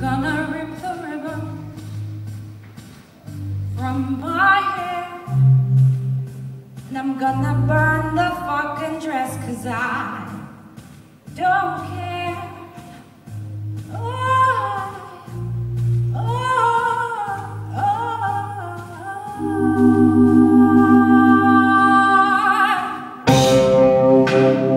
Gonna rip the ribbon from my hair And I'm gonna burn the fucking dress cause I don't care oh, oh, oh, oh. Thank you.